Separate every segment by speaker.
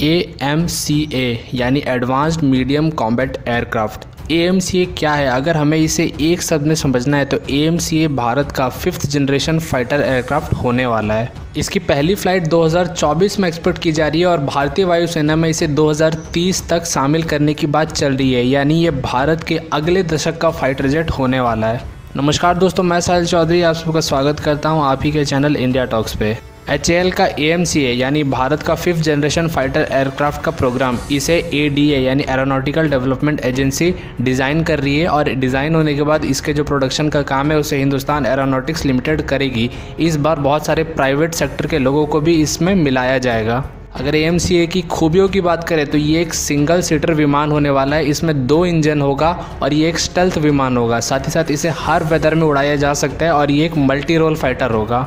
Speaker 1: A M C A यानी advanced medium combat aircraft A M C A क्या है? अगर हमें इसे एक शब्द में समझना है तो ए भारत का फिफ्थ जनरेशन फाइटर एयरक्राफ्ट होने वाला है। इसकी पहली फ़्लाइट 2024 में एक्सपोर्ट की जा रही है और भारतीय वायुसेना में इसे 2030 तक शामिल करने की बात चल रही है, यानी ये भारत के अगले दशक का फाइटर जेट होने वाला है। नमस्कार दोस्तों, मैं साहिल चौधरी, आप सबका स्वागत करता हूँ आप ही के चैनल इंडिया टॉक्स पे। एच का ए यानी भारत का फिफ्थ जनरेशन फाइटर एयरक्राफ्ट का प्रोग्राम इसे एडीए यानी एरोनॉटिकल डेवलपमेंट एजेंसी डिज़ाइन कर रही है और डिज़ाइन होने के बाद इसके जो प्रोडक्शन का काम है, उसे हिंदुस्तान एरोनॉटिक्स लिमिटेड करेगी। इस बार बहुत सारे प्राइवेट सेक्टर के लोगों को भी इसमें मिलाया जाएगा। अगर एम की खूबियों की बात करें तो ये एक सिंगल सीटर विमान होने वाला है। इसमें दो इंजन होगा और ये एक स्टेल्थ विमान होगा। साथ ही साथ इसे हर वेदर में उड़ाया जा सकता है और ये एक मल्टी रोल फाइटर होगा।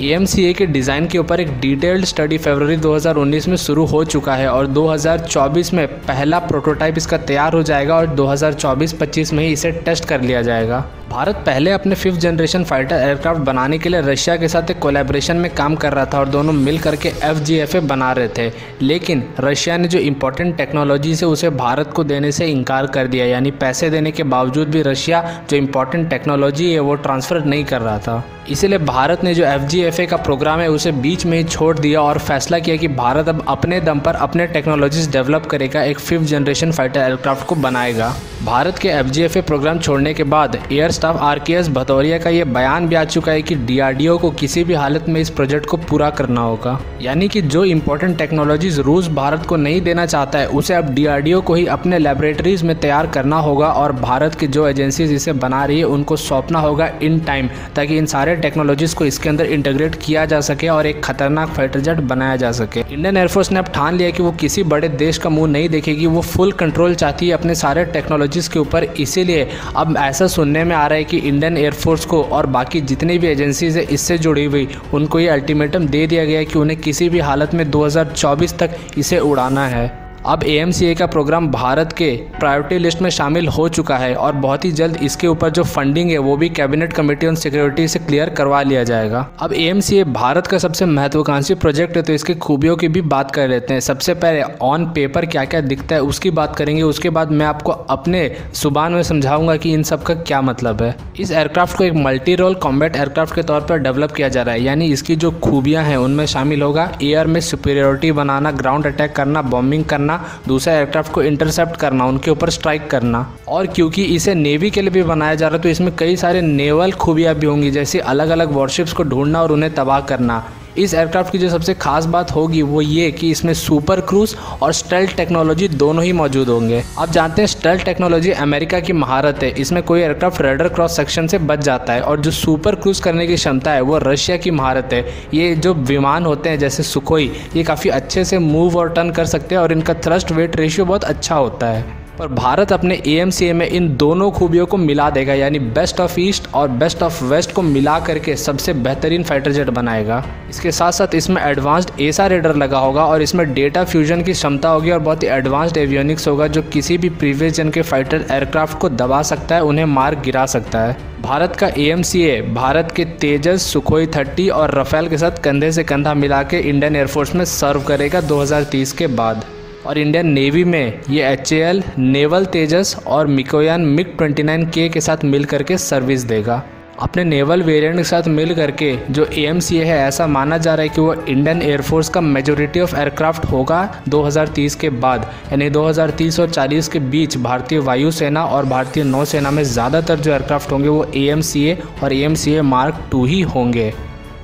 Speaker 1: ए के डिज़ाइन के ऊपर एक डिटेल्ड स्टडी फरवरी 2019 में शुरू हो चुका है और 2024 में पहला प्रोटोटाइप इसका तैयार हो जाएगा और 2024-25 में ही इसे टेस्ट कर लिया जाएगा। भारत पहले अपने फिफ्थ जनरेशन फाइटर एयरक्राफ्ट बनाने के लिए रशिया के साथ एक कोलेब्रेशन में काम कर रहा था और दोनों मिल करके एफ़ बना रहे थे। लेकिन रशिया ने जो इम्पोर्टेंट टेक्नोलॉजी से उसे भारत को देने से इनकार कर दिया। यानी पैसे देने के बावजूद भी रशिया जो इम्पोर्टेंट टेक्नोलॉजी है, वो ट्रांसफ़र नहीं कर रहा था। इसीलिए भारत ने जो एफ़ जी एफ़ ए का प्रोग्राम है, उसे बीच में ही छोड़ दिया और फैसला किया कि भारत अब अपने दम पर अपने टेक्नोलॉजीज़ डेवलप करेगा, एक फिफ्थ जनरेशन फाइटर एयरक्राफ्ट को बनाएगा। भारत के F G F A programme छोड़ने के बाद air staff R K S Bhadauria का ये बयान भी आ चुका है कि डीआरडीओ को किसी भी हालत में इस प्रोजेक्ट को पूरा करना होगा। यानी कि जो इम्पोर्टेंट टेक्नोलॉजीज़ रूस भारत को नहीं देना चाहता है, उसे अब डीआरडीओ को ही अपने लेबोरेटरीज में तैयार करना होगा और भारत की जो एजेंसीज इसे बना रही है, उनको सौंपना होगा इन टाइम ताकि इन सारे टेक्नोलॉजीज़ को इसके अंदर इंटीग्रेट किया जा सके और एक खतरनाक फाइटर जेट बनाया जा सके। इंडियन एयरफोर्स ने अब ठान लिया कि वो किसी बड़े देश का मुँह नहीं देखेगी, वो फुल कंट्रोल चाहती है अपने सारे टेक्नोलॉजीज़ के ऊपर। इसीलिए अब ऐसा सुनने में आ रहा है कि इंडियन एयरफोर्स को और बाकी जितनी भी एजेंसीज है, इससे जुड़ी हुई, उनको ये अल्टीमेटम दे दिया गया है कि उन्हें किसी भी हालत में 2024 तक इसे उड़ाना है। अब AMCA का प्रोग्राम भारत के प्रायोरिटी लिस्ट में शामिल हो चुका है और बहुत ही जल्द इसके ऊपर जो फंडिंग है, वो भी कैबिनेट कमेटी ऑन सिक्योरिटी से क्लियर करवा लिया जाएगा। अब AMCA भारत का सबसे महत्वाकांक्षी प्रोजेक्ट है तो इसकी खूबियों की भी बात कर लेते हैं। सबसे पहले ऑन पेपर क्या क्या दिखता है, उसकी बात करेंगे। उसके बाद मैं आपको अपने सुबान में समझाऊँगा कि इन सब का क्या मतलब है। इस एयरक्राफ्ट को एक मल्टी रोल कॉम्बैट एयरक्राफ्ट के तौर पर डेवलप किया जा रहा है, यानी इसकी जो खूबियाँ हैं, उनमें शामिल होगा एयर में सुपेरियोरिटी बनाना ग्राउंड अटैक करना बॉम्बिंग करना करना, दूसरे एयरक्राफ्ट को इंटरसेप्ट करना, उनके ऊपर स्ट्राइक करना। और क्योंकि इसे नेवी के लिए भी बनाया जा रहा है तो इसमें कई सारे नेवल खूबियाँ भी होंगी, जैसे अलग अलग वॉरशिप्स को ढूंढना और उन्हें तबाह करना। इस एयरक्राफ्ट की जो सबसे खास बात होगी वो ये कि इसमें सुपर क्रूज और स्टेल्थ टेक्नोलॉजी दोनों ही मौजूद होंगे। आप जानते हैं स्टेल्थ टेक्नोलॉजी अमेरिका की महारत है। इसमें कोई एयरक्राफ्ट रेडर क्रॉस सेक्शन से बच जाता है और जो सुपर क्रूज करने की क्षमता है, वो रशिया की महारत है। ये जो विमान होते हैं, जैसे सुखोई, ये काफ़ी अच्छे से मूव और टर्न कर सकते हैं और इनका थ्रस्ट वेट रेशियो बहुत अच्छा होता है। पर भारत अपने एएमसीए में इन दोनों खूबियों को मिला देगा, यानी बेस्ट ऑफ़ ईस्ट और बेस्ट ऑफ़ वेस्ट को मिला करके सबसे बेहतरीन फाइटर जेट बनाएगा। इसके साथ साथ इसमें एडवांस्ड एसा रेडर लगा होगा और इसमें डेटा फ्यूजन की क्षमता होगी और बहुत ही एडवांस्ड एवियोनिक्स होगा जो किसी भी प्रीवियस जन के फाइटर एयरक्राफ्ट को दबा सकता है, उन्हें मार गिरा सकता है। भारत का एएमसीए भारत के तेजस, सुखोई थर्टी और रफेल के साथ कंधे से कंधा मिला के इंडियन एयरफोर्स में सर्व करेगा 2030 के बाद। और इंडियन नेवी में ये एचएएल नेवल तेजस और मिकोयान मिक 29 के के साथ मिल करके सर्विस देगा। अपने नेवल वेरिएंट के साथ मिल करके जो एएमसीए है, ऐसा माना जा रहा है कि वो इंडियन एयरफोर्स का मेजोरिटी ऑफ़ एयरक्राफ्ट होगा 2030 के बाद। यानी 2030 और 40 के बीच भारतीय वायुसेना और भारतीय नौसेना में ज़्यादातर जो एयरक्राफ्ट होंगे वो ए और ए मार्क टू ही होंगे।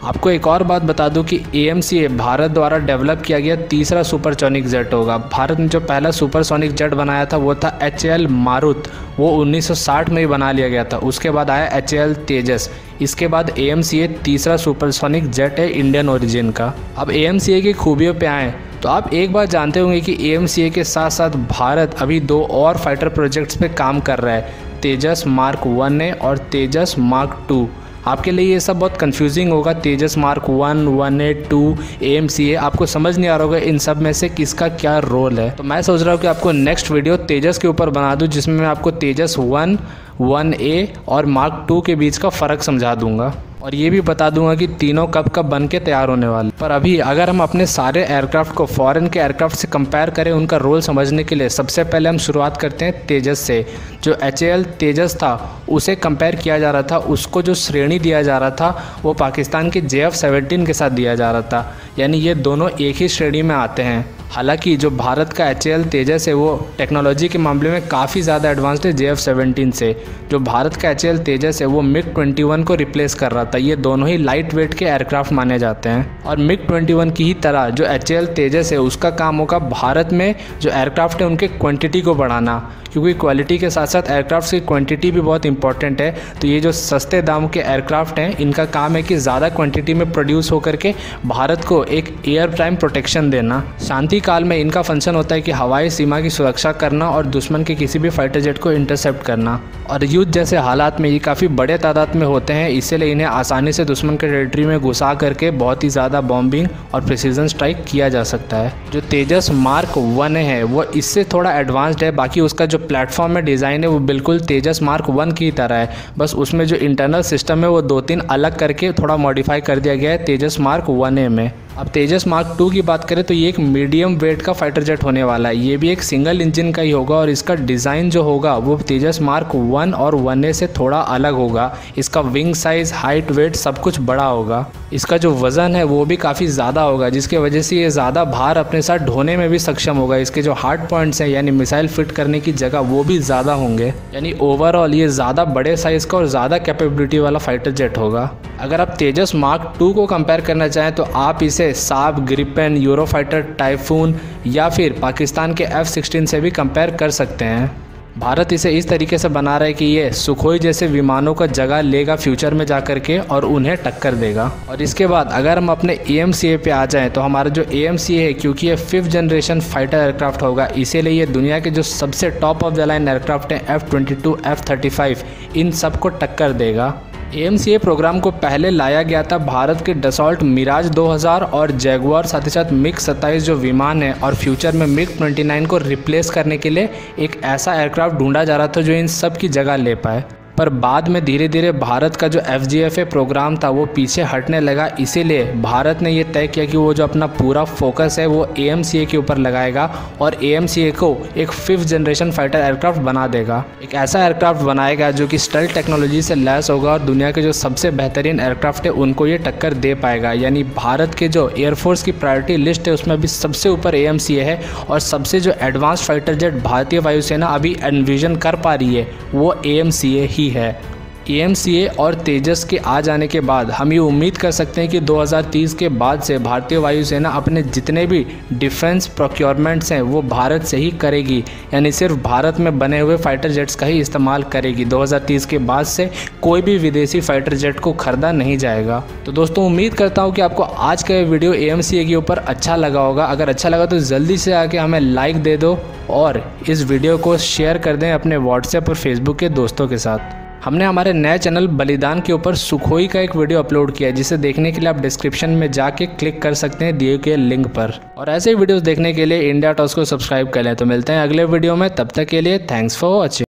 Speaker 1: आपको एक और बात बता दूँ कि AMCA भारत द्वारा डेवलप किया गया तीसरा सुपरसोनिक जेट होगा। भारत ने जो पहला सुपरसोनिक जेट बनाया था, वो था एच एल मारुत वो 1960 में ही बना लिया गया था। उसके बाद आया एच एल तेजस इसके बाद AMCA तीसरा सुपरसोनिक जेट है इंडियन ओरिजिन का। अब ए की खूबियों पे आएँ तो आप एक बार जानते होंगे कि AMCA के साथ साथ भारत अभी दो और फाइटर प्रोजेक्ट्स पे काम कर रहा है। तेजस मार्क वन है और तेजस मार्क टू आपके लिए ये सब बहुत कंफ्यूजिंग होगा। Tejas mark one one eight, two M C A आपको समझ नहीं आ रहा होगा इन सब में से किसका क्या रोल है। तो मैं सोच रहा हूँ कि आपको नेक्स्ट वीडियो तेजस के ऊपर बना दूँ, जिसमें मैं आपको तेजस वन वन ए और मार्क टू के बीच का फ़र्क समझा दूँगा। और ये भी बता दूँगा कि तीनों कब कब बन के तैयार होने वाले। पर अभी अगर हम अपने सारे एयरक्राफ्ट को फॉरेन के एयरक्राफ्ट से कंपेयर करें, उनका रोल समझने के लिए सबसे पहले हम शुरुआत करते हैं तेजस से। जो एचएएल तेजस था, उसे कंपेयर किया जा रहा था, उसको जो श्रेणी दिया जा रहा था, वो पाकिस्तान के जे एफ़ के साथ दिया जा रहा था। यानी ये दोनों एक ही श्रेणी में आते हैं। हालाँकि जो भारत का एच एल तेजस है, वो टेक्नोलॉजी के मामले में काफ़ी ज़्यादा एडवांस्ड है जे एफ़ सेवेंटीन से। जो भारत का एच एल तेजस है, वो मिग ट्वेंटी वन को रिप्लेस कर रहा था। ये दोनों ही लाइट वेट के एयरक्राफ्ट माने जाते हैं। और मिग ट्वेंटी वन की ही तरह जो एच एल तेजस है, उसका काम होगा भारत में जो एयरक्राफ्ट है, उनके क्वान्टिटी को बढ़ाना। क्योंकि क्वालिटी के साथ साथ एयरक्राफ्ट की क्वांटिटी भी बहुत इंपॉर्टेंट है। तो ये जो सस्ते दाम के एयरक्राफ्ट हैं, इनका काम है कि ज़्यादा क्वांटिटी में प्रोड्यूस होकर के भारत को एक एयर प्राइम प्रोटेक्शन देना। शांति काल में इनका फ़ंक्शन होता है कि हवाई सीमा की सुरक्षा करना और दुश्मन के किसी भी फाइटर जेट को इंटरसेप्ट करना। और युद्ध जैसे हालात में ये काफ़ी बड़े तादाद में होते हैं, इसीलिए इन्हें आसानी से दुश्मन के टेरिटरी में घुसा करके बहुत ही ज़्यादा बॉम्बिंग और प्रिसीजन स्ट्राइक किया जा सकता है। जो तेजस मार्क वन है, वो इससे थोड़ा एडवांस्ड है, बाकी उसका जो प्लेटफॉर्म में डिज़ाइन है, वो बिल्कुल तेजस मार्क वन की तरह है। बस उसमें जो इंटरनल सिस्टम है, वो दो तीन अलग करके थोड़ा मॉडिफाई कर दिया गया है, तेजस मार्क वन ए में। अब तेजस मार्क टू की बात करें तो ये एक मीडियम वेट का फाइटर जेट होने वाला है। ये भी एक सिंगल इंजन का ही होगा और इसका डिज़ाइन जो होगा, वो तेजस मार्क वन और वन ए से थोड़ा अलग होगा। इसका विंग साइज़ हाइट वेट सब कुछ बड़ा होगा। इसका जो वज़न है, वो भी काफ़ी ज़्यादा होगा, जिसकी वजह से ये ज़्यादा भार अपने साथ ढोने में भी सक्षम होगा। इसके जो हार्ड पॉइंट्स हैं, यानी मिसाइल फिट करने की जगह, वो भी ज़्यादा होंगे। यानी ओवरऑल ये ज़्यादा बड़े साइज़ का और ज़्यादा कैपेबिलिटी वाला फाइटर जेट होगा। अगर आप तेजस मार्क टू को कंपेयर करना चाहें तो आप इसे साब, ग्रिपेन, यूरोफाइटर, टाइफून या फिर पाकिस्तान के एफ़ सिक्सटीन से भी कंपेयर कर सकते हैं। भारत इसे इस तरीके से बना रहा है कि ये सुखोई जैसे विमानों का जगह लेगा फ्यूचर में जा कर के और उन्हें टक्कर देगा। और इसके बाद अगर हम अपने ए एम सी ए पे आ जाएँ तो हमारा जो ए एम सी ए है, क्योंकि ये फिफ्थ जनरेशन फाइटर एयरक्राफ्ट होगा, इसीलिए ये दुनिया के जो सबसे top of the line aircraft हैं, F twenty two, F thirty five, इन सबको टक्कर देगा। ए प्रोग्राम को पहले लाया गया था भारत के डसॉल्ट मिराज 2000 और जैगुआर साथ ही साथ मिग 27 जो विमान है और फ्यूचर में मिग 29 को रिप्लेस करने के लिए एक ऐसा एयरक्राफ्ट ढूंढा जा रहा था जो इन सब की जगह ले पाए। पर बाद में धीरे धीरे भारत का जो F G F A programme था वो पीछे हटने लगा। इसीलिए भारत ने ये तय किया कि वो जो अपना पूरा फोकस है वो ए एम सी ए के ऊपर लगाएगा और ए एम सी ए को एक फिफ्थ जनरेशन फाइटर एयरक्राफ्ट बना देगा। एक ऐसा एयरक्राफ्ट बनाएगा जो कि स्टल टेक्नोलॉजी से लैस होगा और दुनिया के जो सबसे बेहतरीन एयरक्राफ्ट है उनको ये टक्कर दे पाएगा। यानी भारत के जो एयरफोर्स की प्रायोरिटी लिस्ट है उसमें अभी सबसे ऊपर ए एम सी ए है और सबसे जो एडवांस फाइटर जेट भारतीय वायुसेना अभी एनविजन कर पा रही है, वो ए एम सी ए ही। ही। है ए और तेजस के आ जाने के बाद हम ये उम्मीद कर सकते हैं कि 2030 के बाद से भारतीय वायुसेना अपने जितने भी डिफेंस प्रोक्योरमेंट्स हैं, वो भारत से ही करेगी। यानी सिर्फ़ भारत में बने हुए फाइटर जेट्स का ही इस्तेमाल करेगी। 2030 के बाद से कोई भी विदेशी फाइटर जेट को खरीदा नहीं जाएगा। तो दोस्तों, उम्मीद करता हूँ कि आपको आज का ये वीडियो AMCA के ऊपर अच्छा लगा होगा। अगर अच्छा लगा तो जल्दी से आके हमें लाइक दे दो और इस वीडियो को शेयर कर दें अपने व्हाट्सएप और फेसबुक के दोस्तों के साथ। हमने हमारे नए चैनल बलिदान के ऊपर सुखोई का एक वीडियो अपलोड किया है, जिसे देखने के लिए आप डिस्क्रिप्शन में जाके क्लिक कर सकते हैं दिए गए लिंक पर। और ऐसे ही वीडियोस देखने के लिए इंडिया टॉस को सब्सक्राइब कर लें। तो मिलते हैं अगले वीडियो में, तब तक के लिए थैंक्स फॉर वॉचिंग